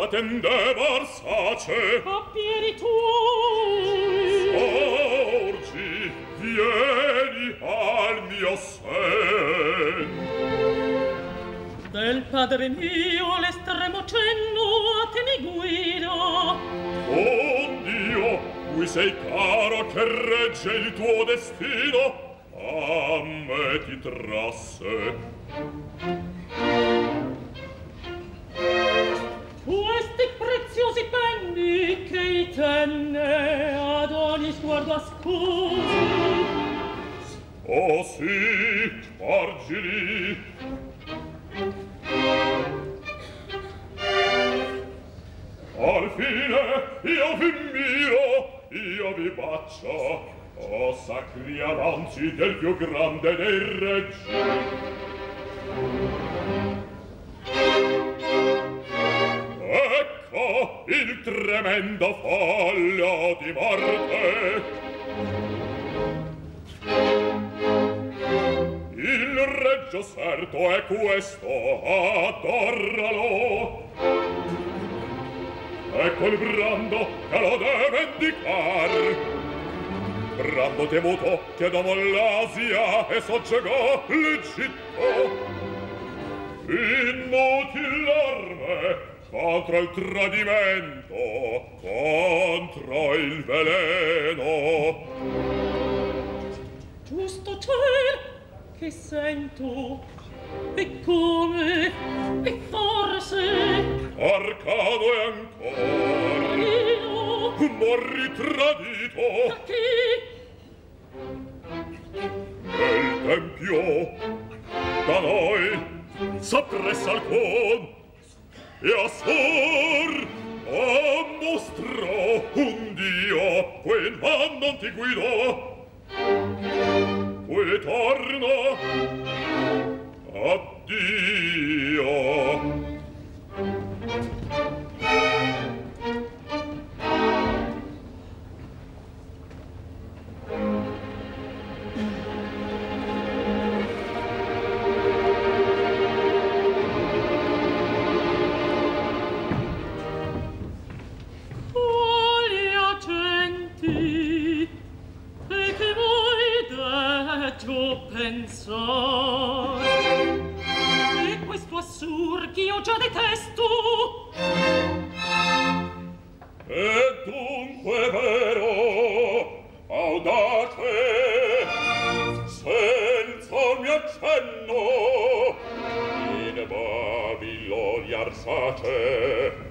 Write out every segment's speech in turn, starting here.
t'attendevar sace Appieri tu Sorgi, vieni al mio sen. Del padre mio l'estremo cenno a te mi guido. Oh Dio, cui sei caro che regge il tuo destino. A me ti trasse. pus. O sic argili. Al fine io vi miro io vi bacio o sacri avanzi del più grande dei reggi ecco il tremendo foglio di morte il reggio certo è questo, adoralo. Ecco il brando che lo deve indicar. Brando temuto che domò l'Asia e soggiogò l'Egitto. Inutil arme contro il tradimento, contro il veleno. Giusto ciel che sento e come e forse arcano e ancora io morri tradito da chi? nel tempio da noi s'appressa alcun e a sor a mostrò un dio quel man non ti guidò eterno. Addio. penso e questo assur che io già detesto. E dunque vero audace senza mi accenno in Babilonia arsace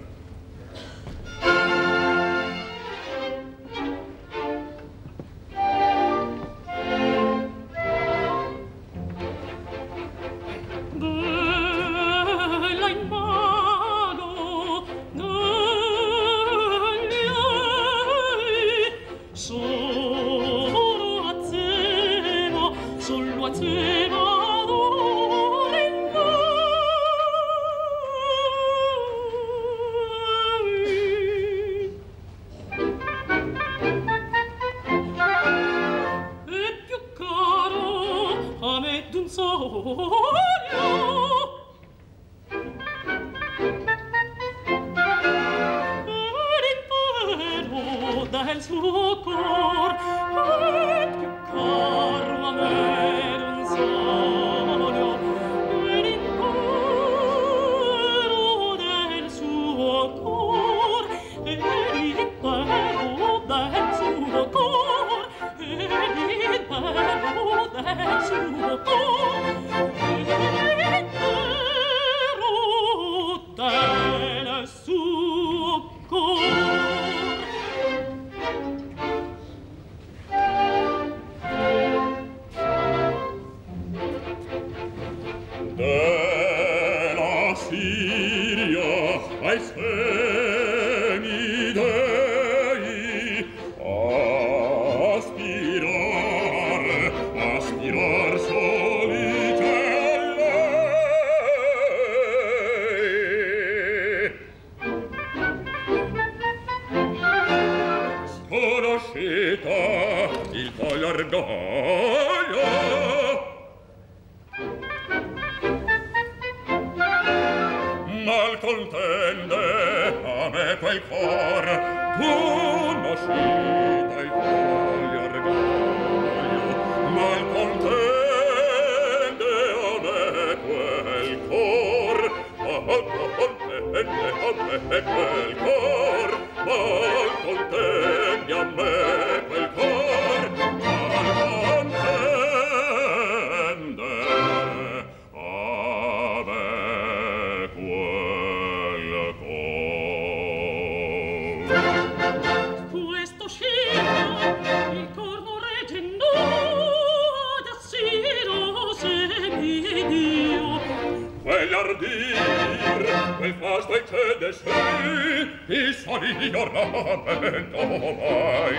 vorbei.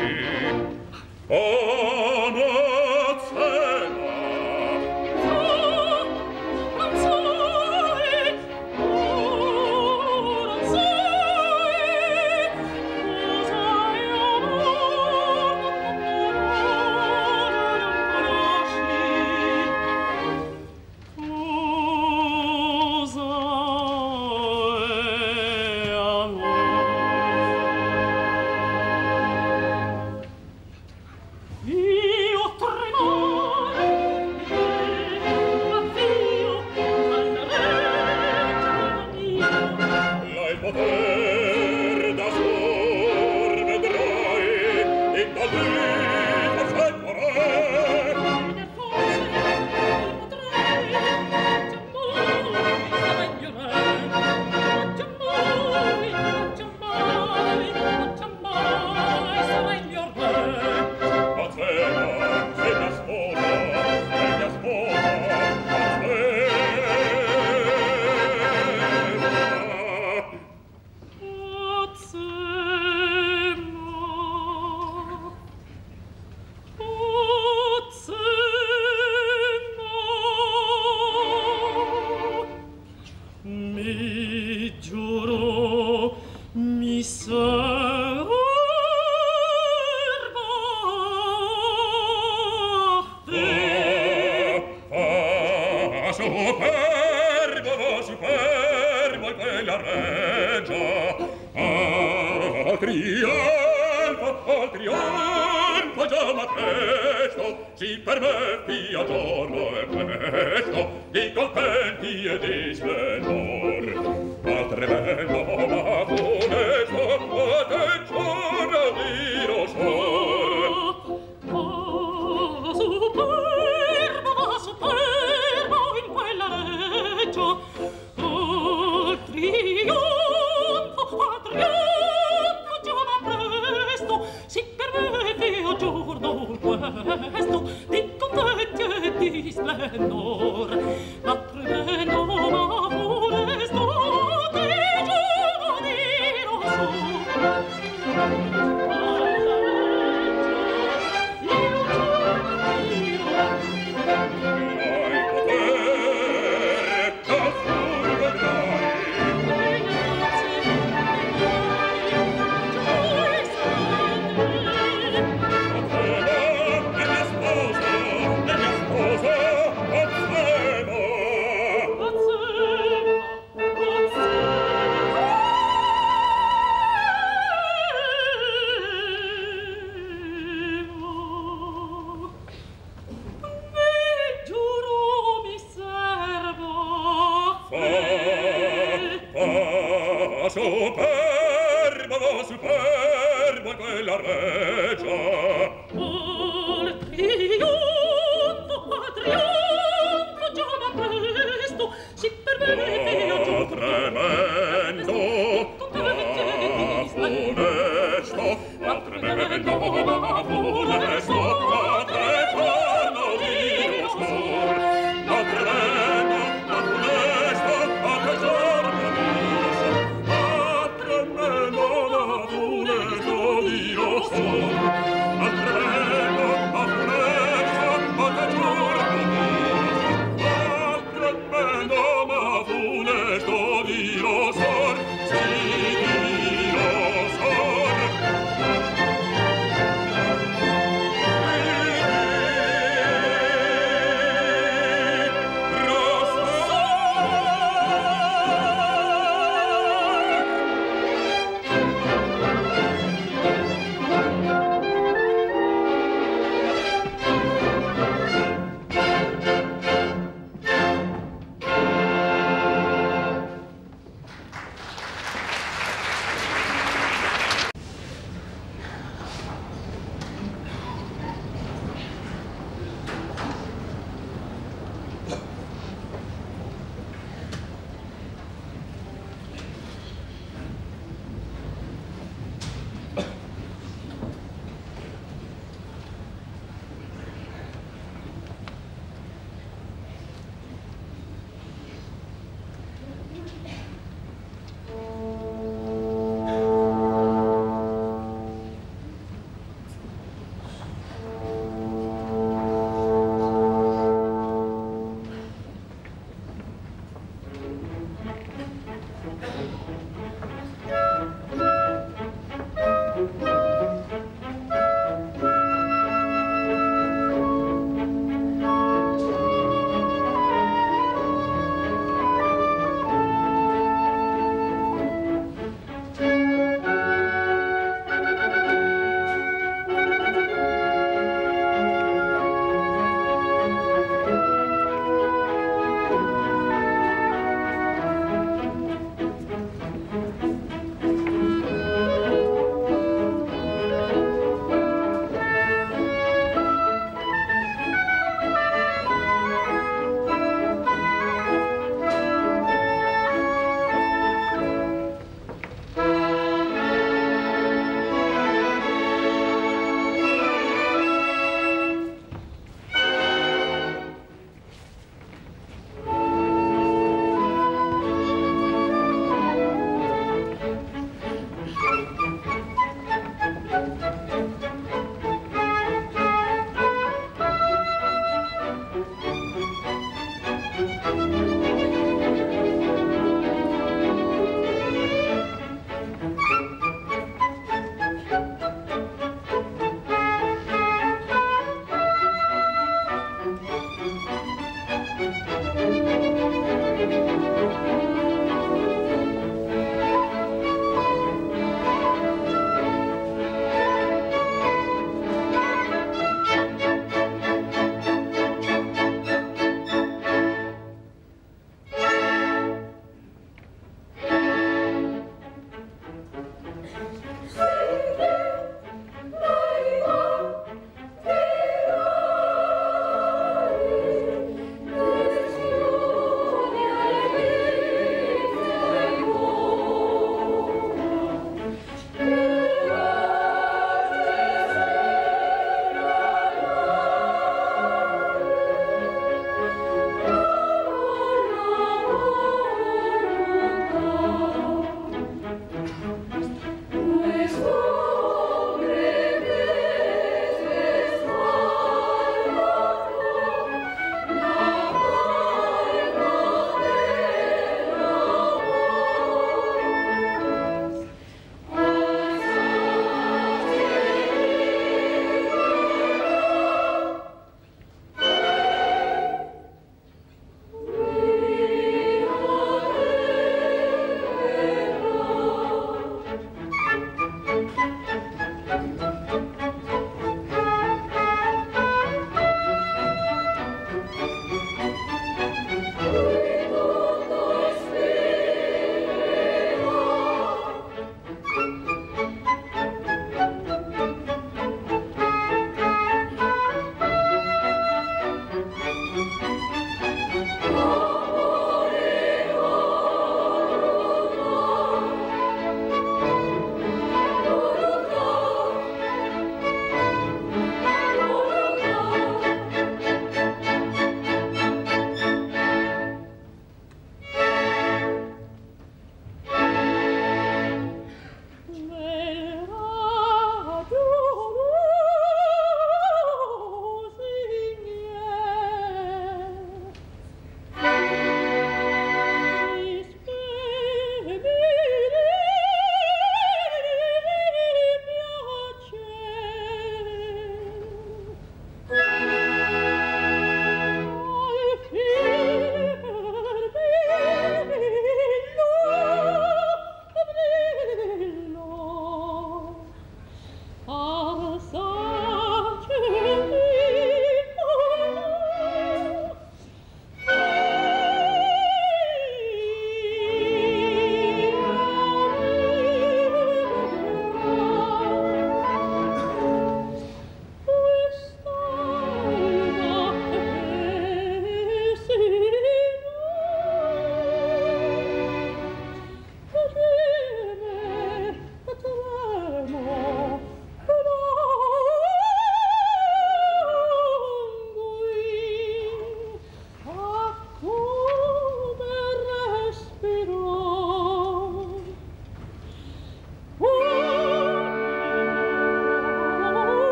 Ohne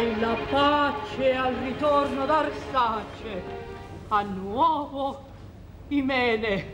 ritroverai la pace al ritorno d'Arsace, a nuovo Imene.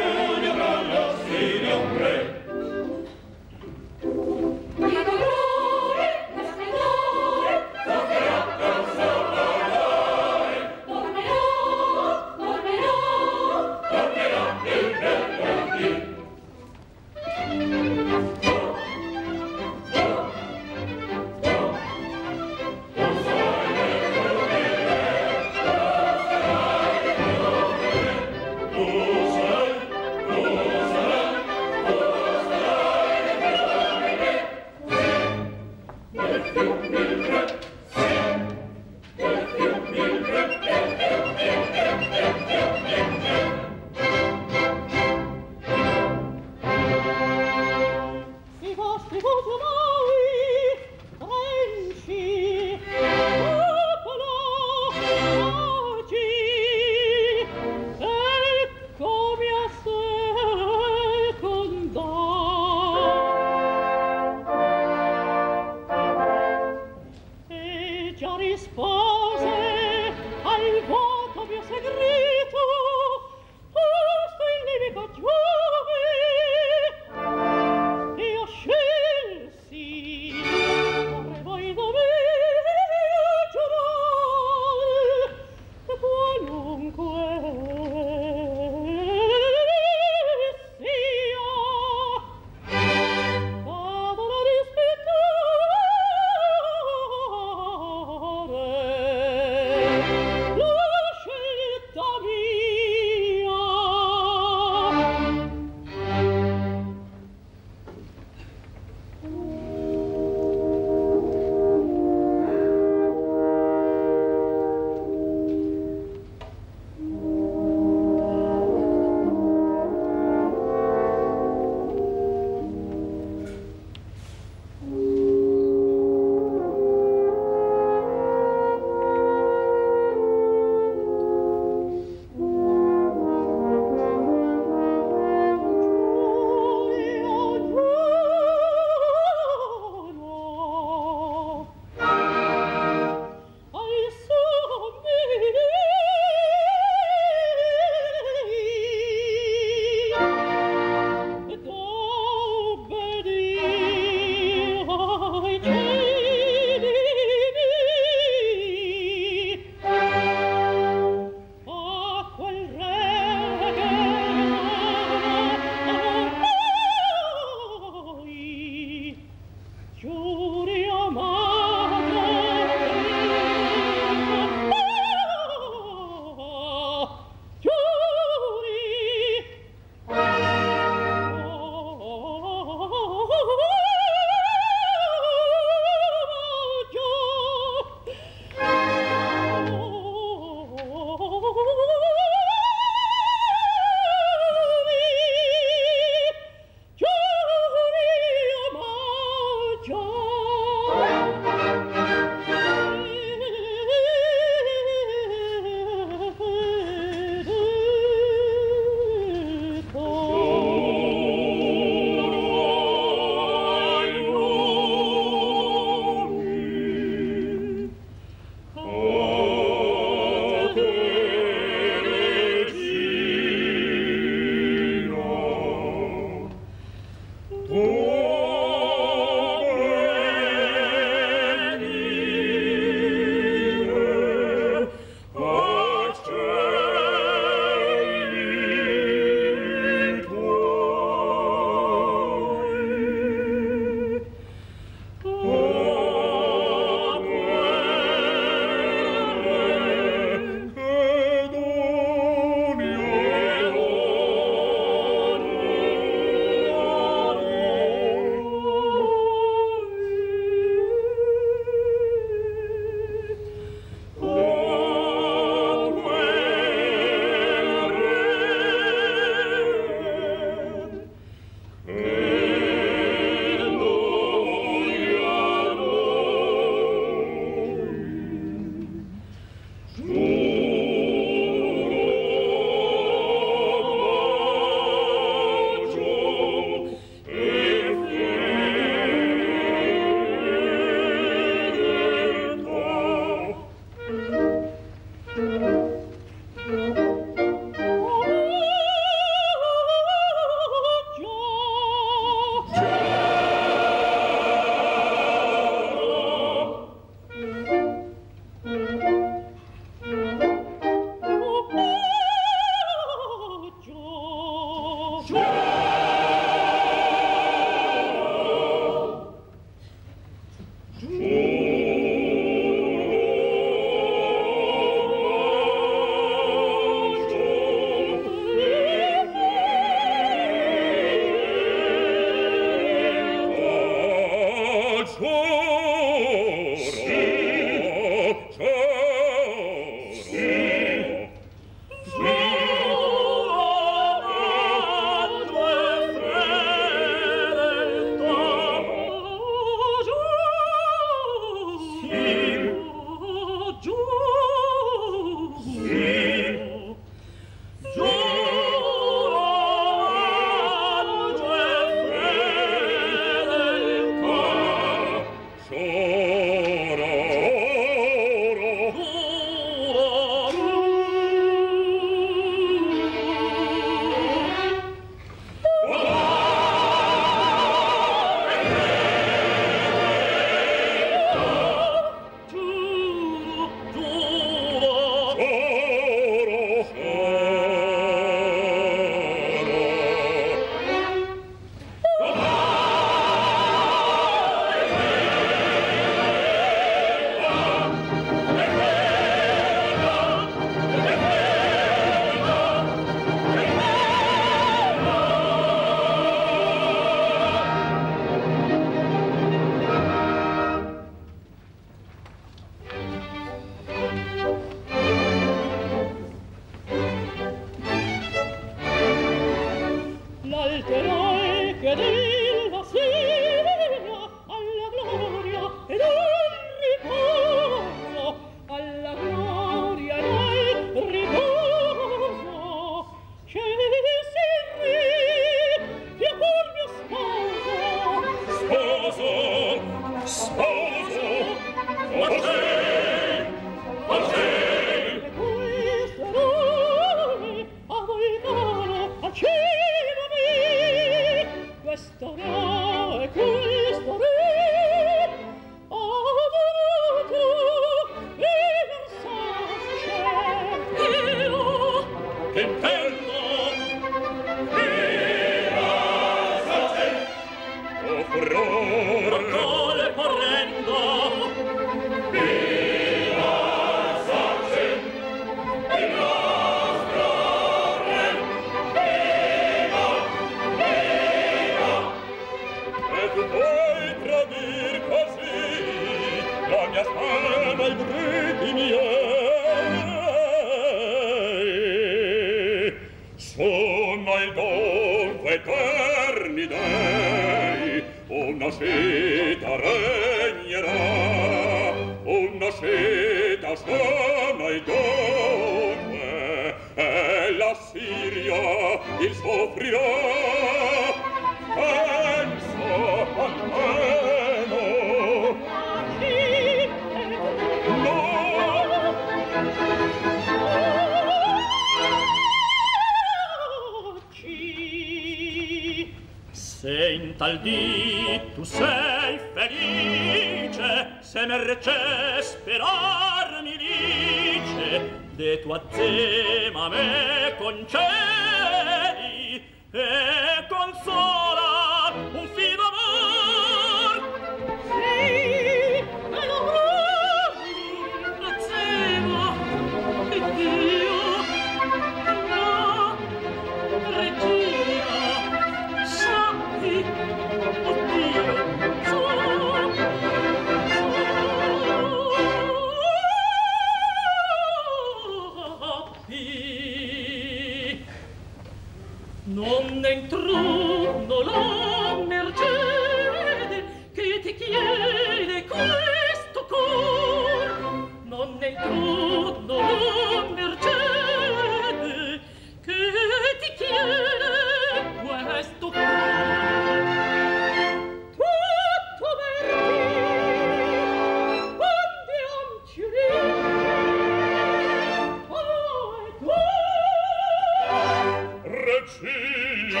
recia,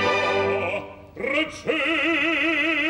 recia.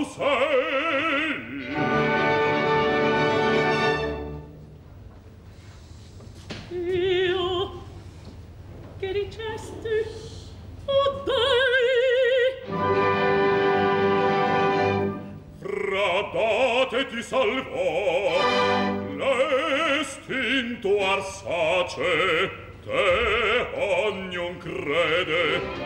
tu sei io che dicesti o dei? Fradate ti salvò l'estinto arsace te ognon crede.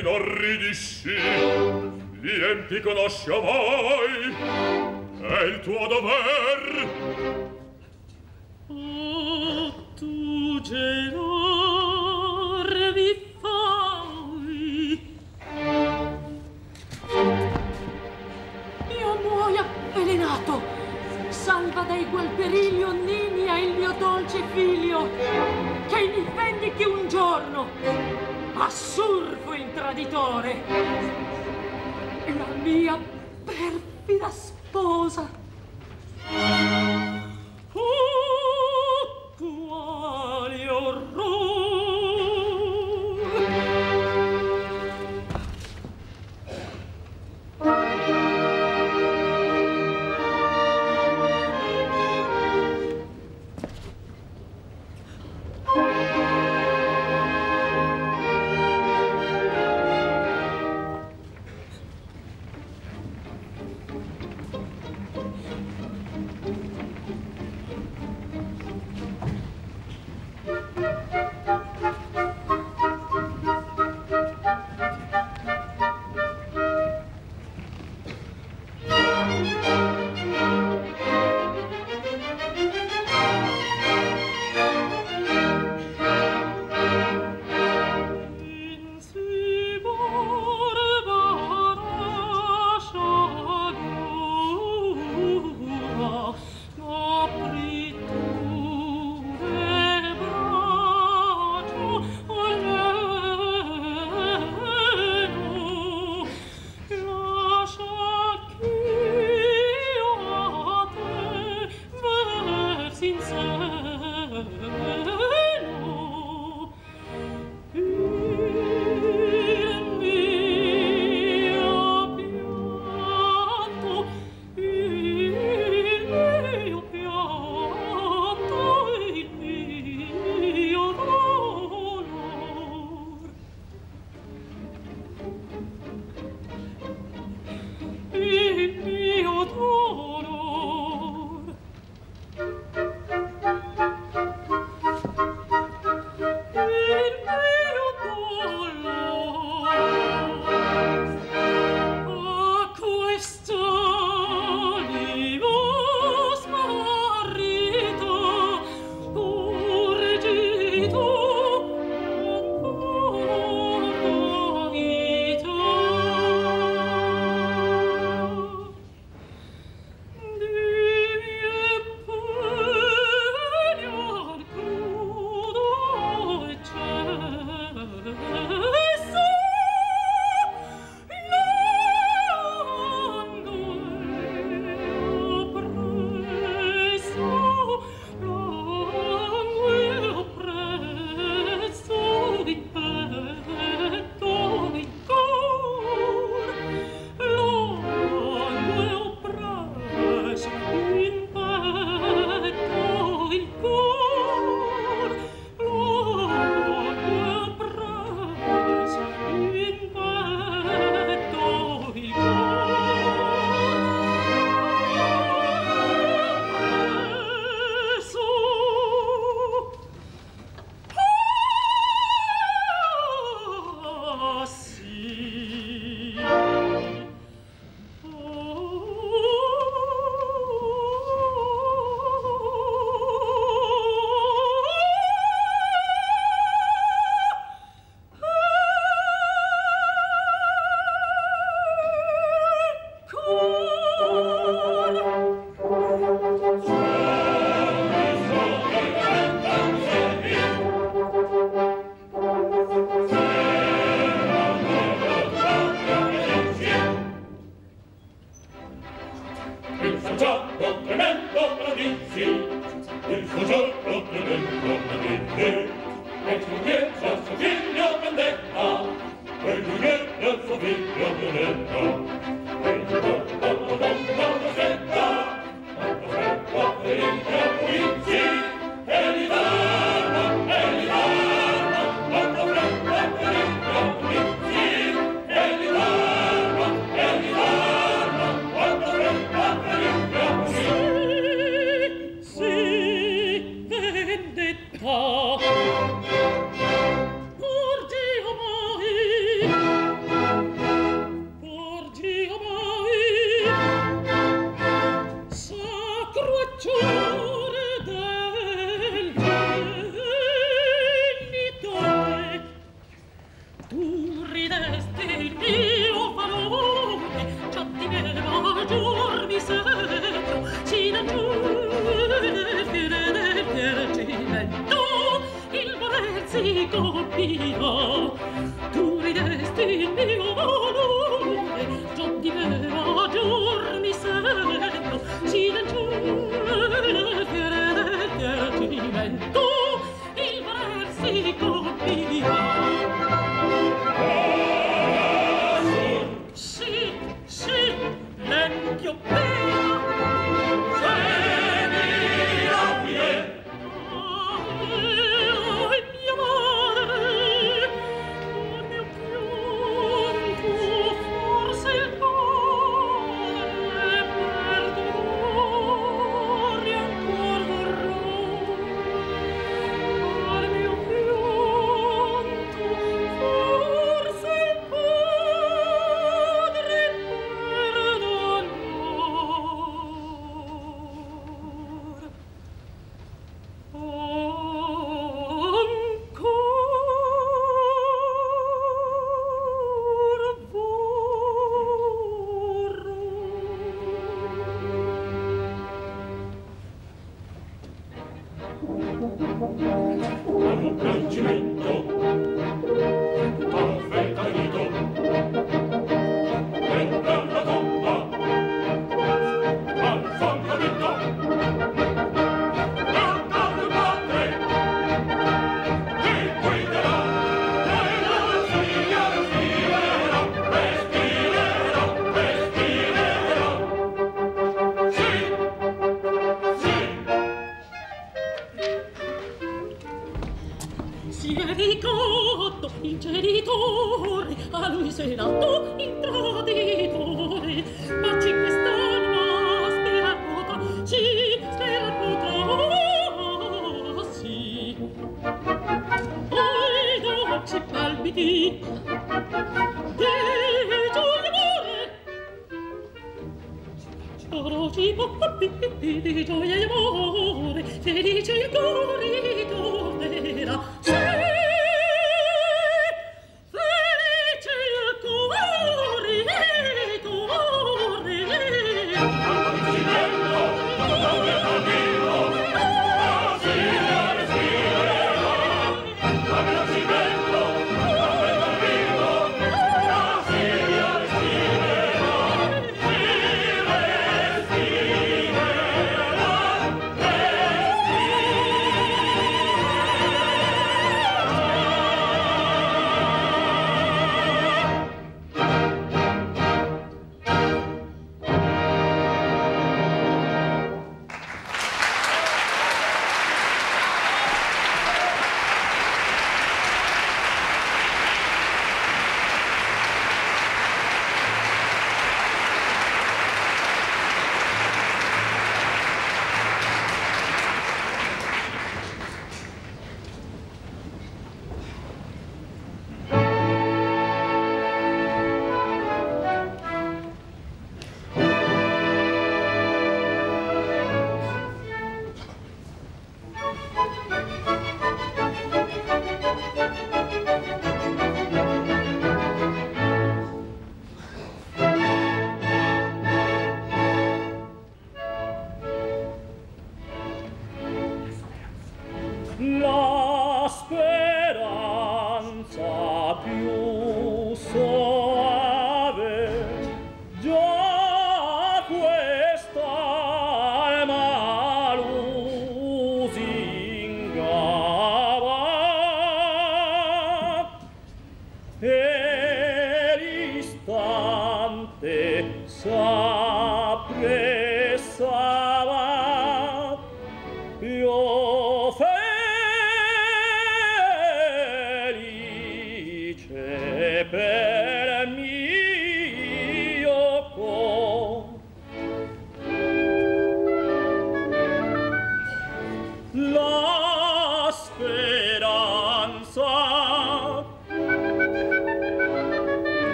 inorridisci gli empi conosce a è il tuo dover traditore. La mia perfida sposa.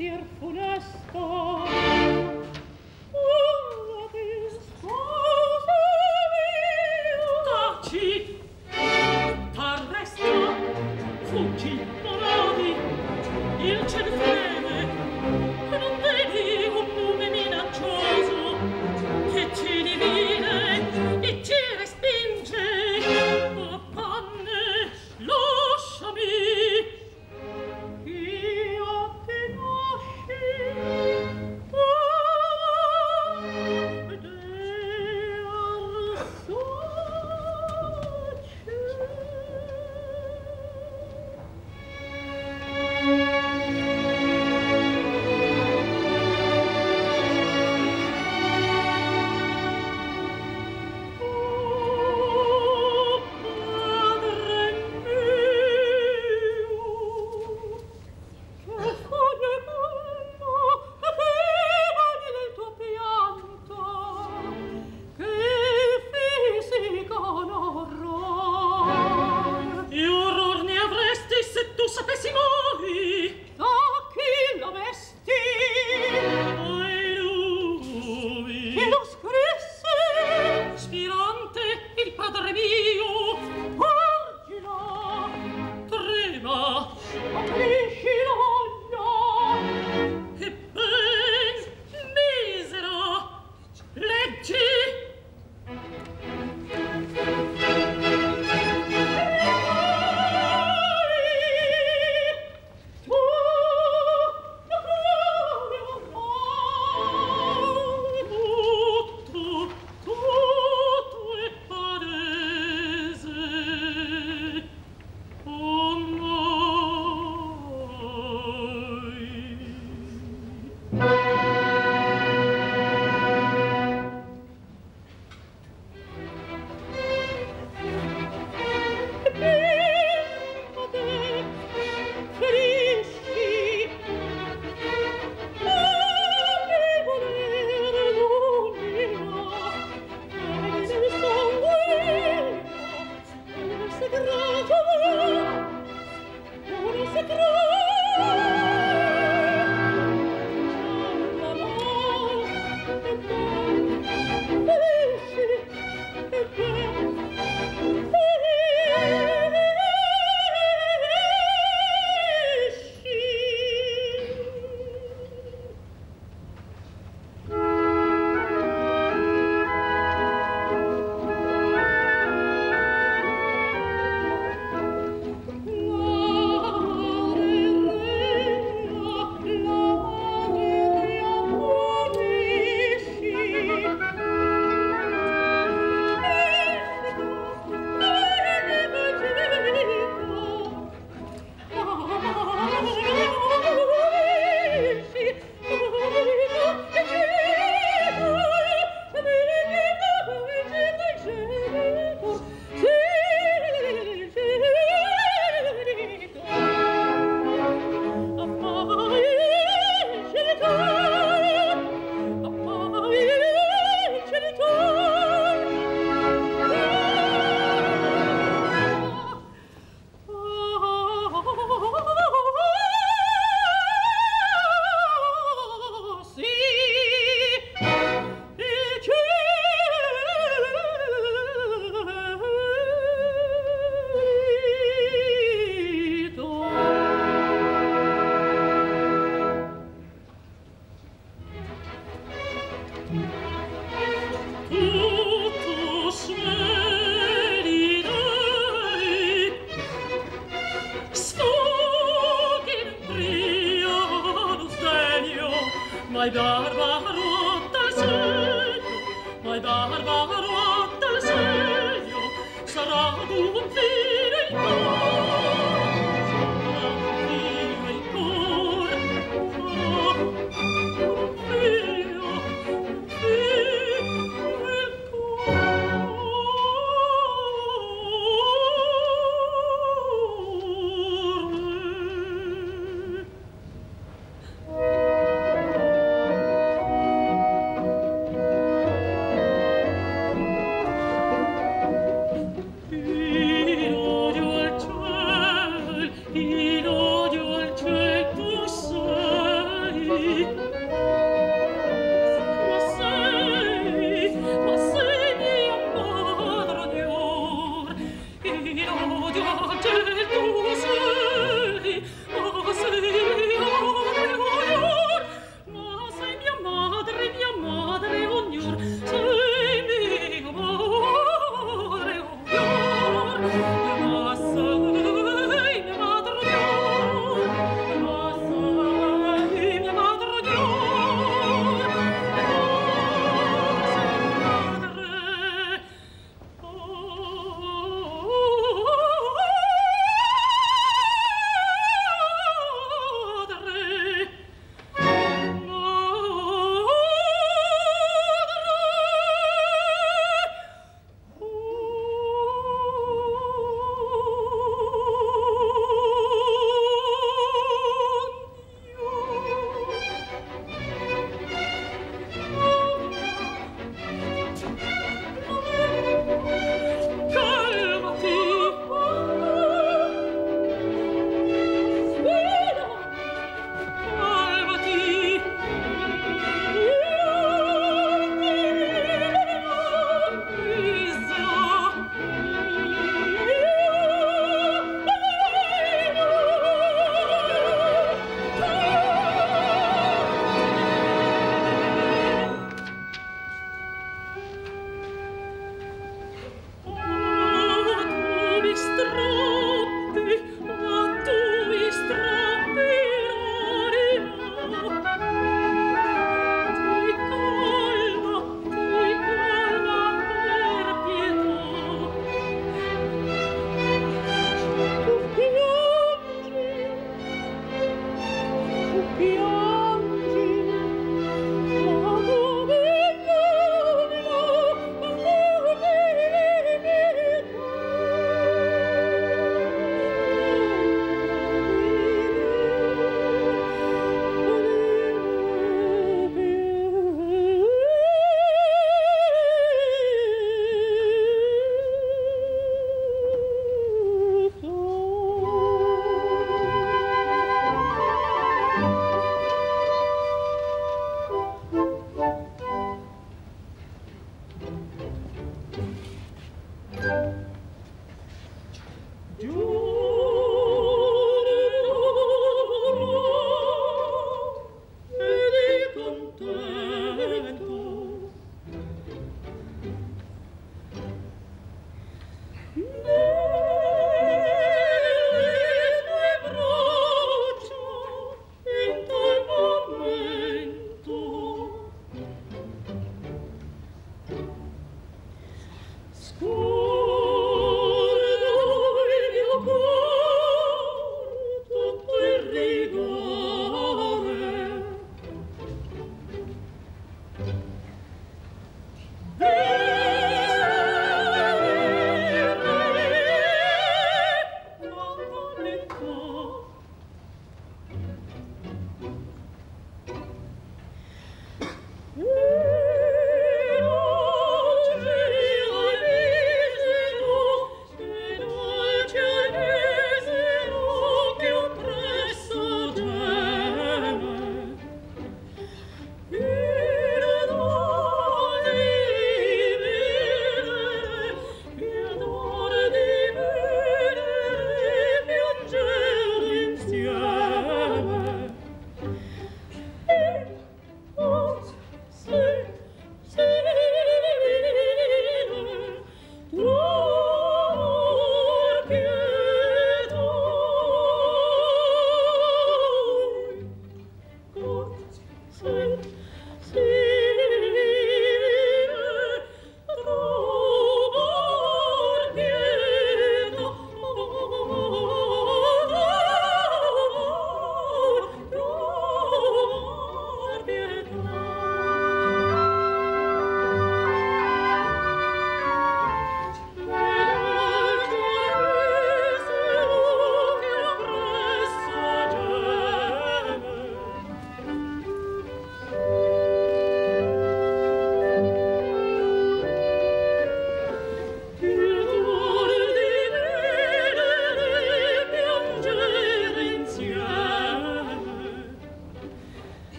circulasto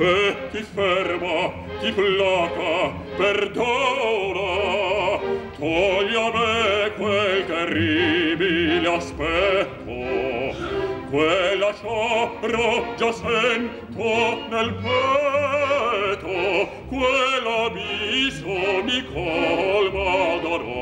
e chi ferma, chi placa, perdona. Togli a me quel terribile aspetto, quella sciopro già sento nel petto, quell'abisso mi colma d'oro.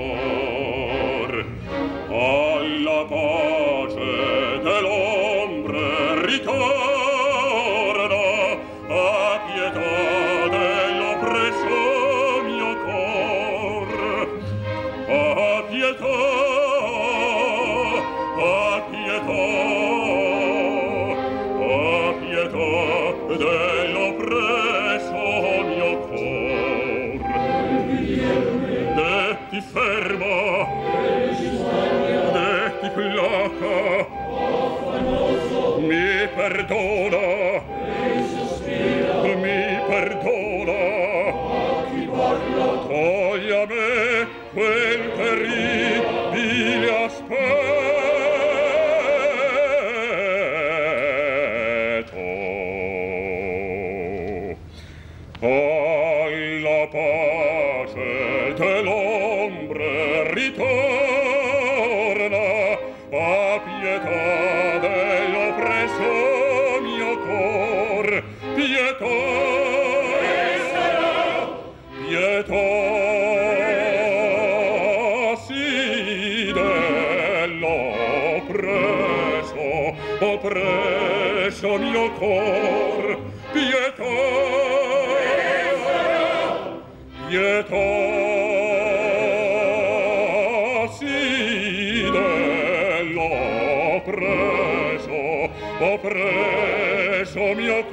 perdono. mia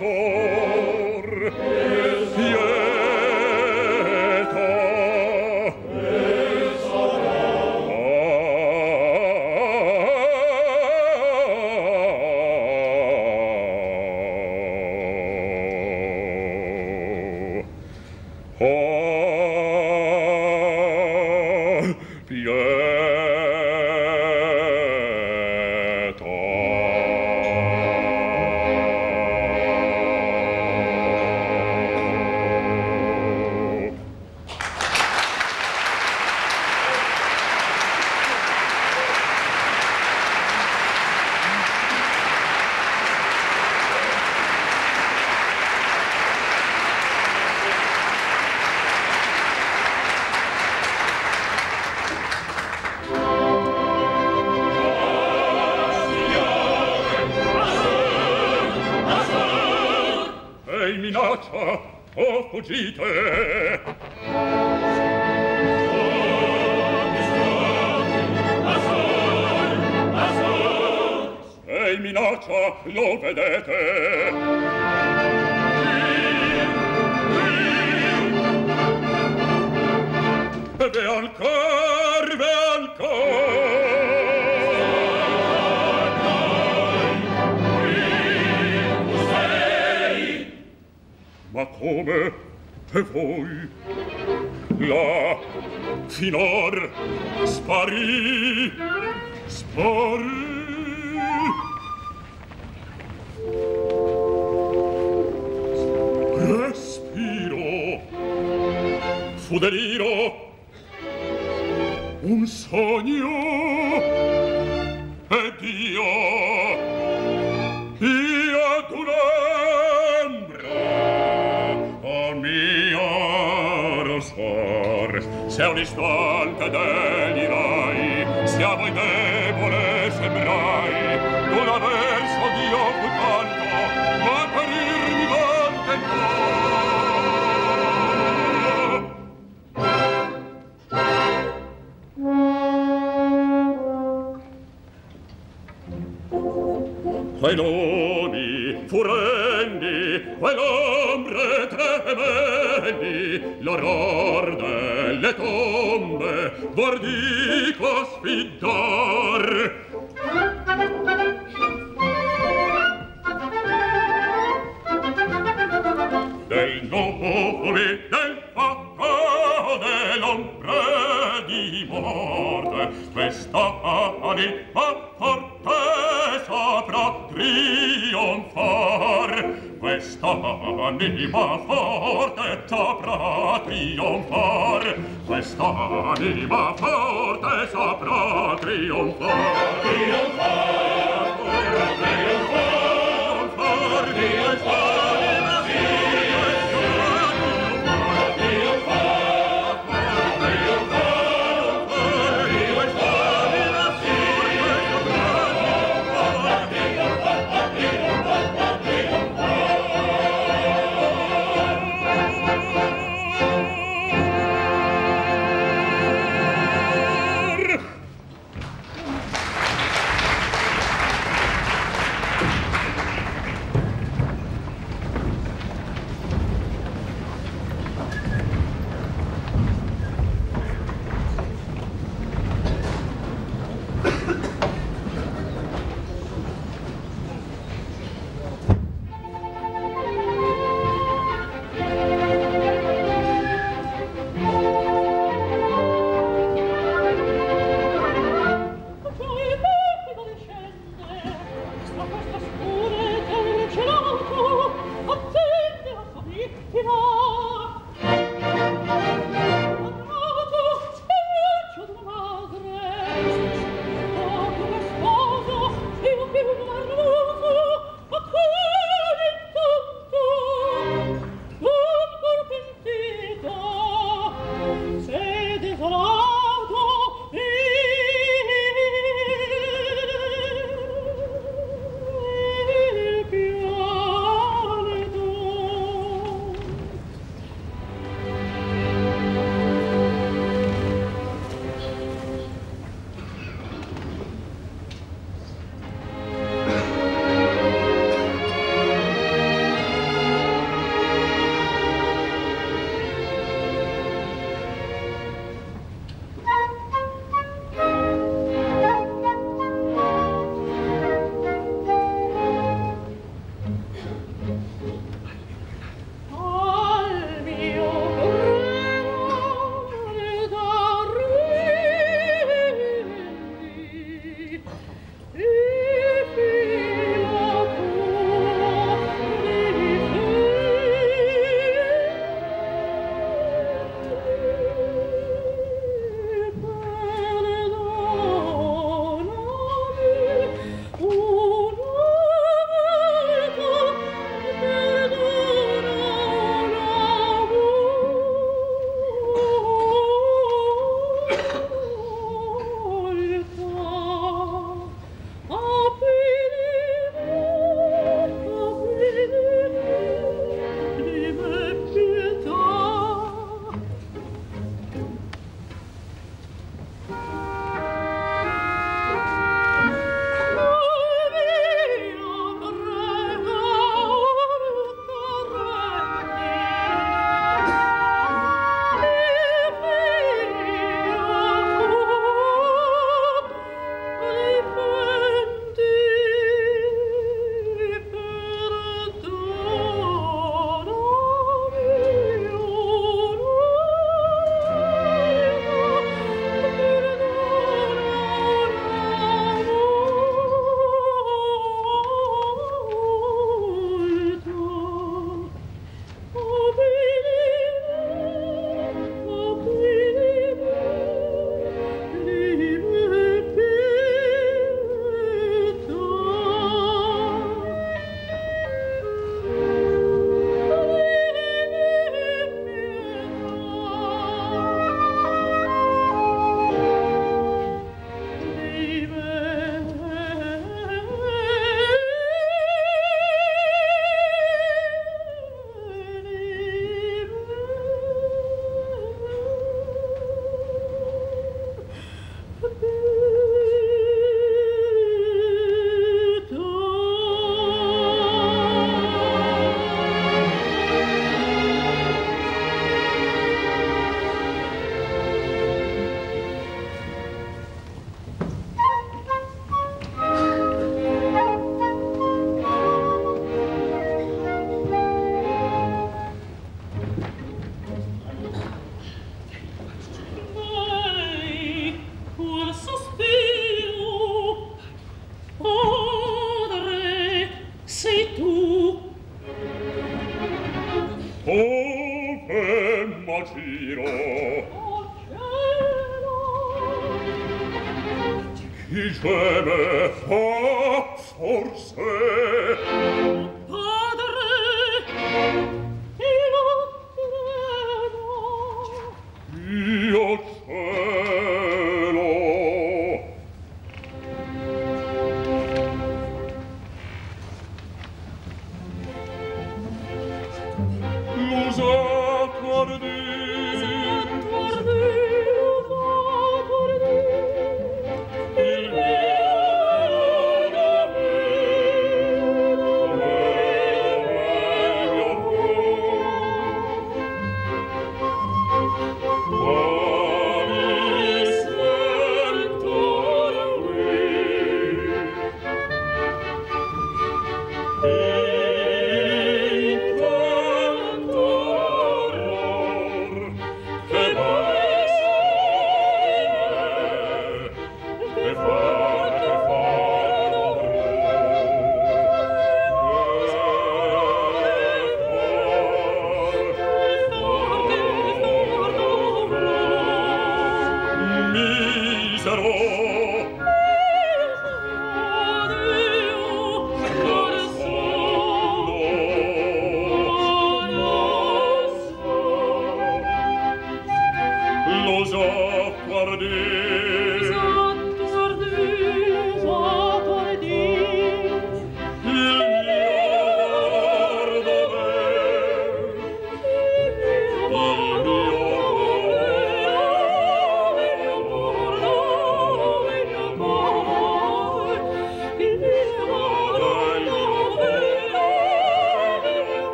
Oh.